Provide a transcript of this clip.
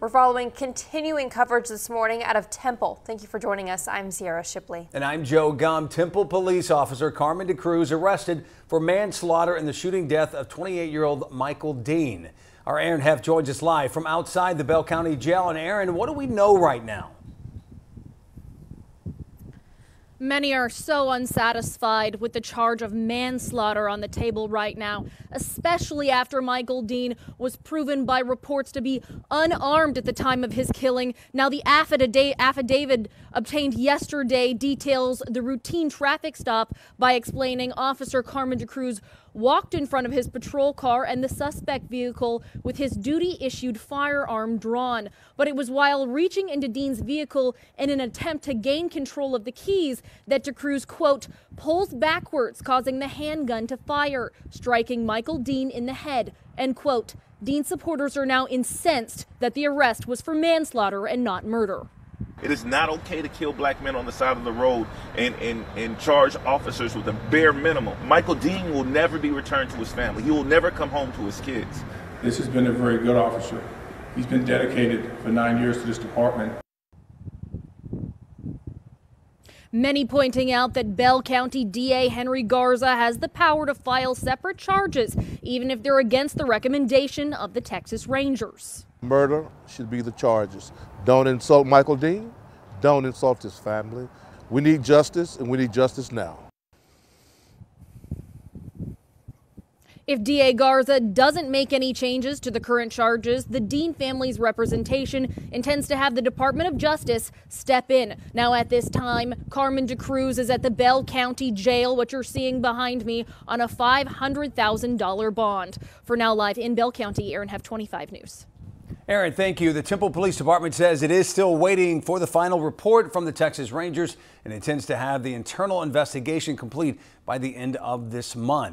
We're following continuing coverage this morning out of Temple. Thank you for joining us. I'm Sierra Shipley. And I'm Joe Gum. Temple police officer Carmen DeCruz arrested for manslaughter in the shooting death of 28 year old Michael Dean. Our Aaron Heff joins us live from outside the Bell County Jail. And Aaron, what do we know right now? Many are so unsatisfied with the charge of manslaughter on the table right now, especially after Michael Dean was proven by reports to be unarmed at the time of his killing. Now, the affidavit obtained yesterday details the routine traffic stop by explaining Officer Carmen DeCruz walked in front of his patrol car and the suspect vehicle with his duty issued firearm drawn. But it was while reaching into Dean's vehicle in an attempt to gain control of the keys that DeCruz, quote, pulls backwards, causing the handgun to fire, striking Michael Dean in the head, end quote. Dean supporters are now incensed that the arrest was for manslaughter and not murder. It is not okay to kill black men on the side of the road and, and, and charge officers with a bare minimum. Michael Dean will never be returned to his family. He will never come home to his kids. This has been a very good officer. He's been dedicated for nine years to this department. Many pointing out that Bell County DA Henry Garza has the power to file separate charges, even if they're against the recommendation of the Texas Rangers. Murder should be the charges. Don't insult Michael Dean. Don't insult his family. We need justice, and we need justice now. If DA Garza doesn't make any changes to the current charges, the Dean family's representation intends to have the Department of Justice step in. Now, at this time, Carmen DeCruz is at the Bell County Jail, what you're seeing behind me, on a $500,000 bond. For now, live in Bell County, Aaron Heff 25 News. Aaron, thank you. The Temple Police Department says it is still waiting for the final report from the Texas Rangers and intends to have the internal investigation complete by the end of this month.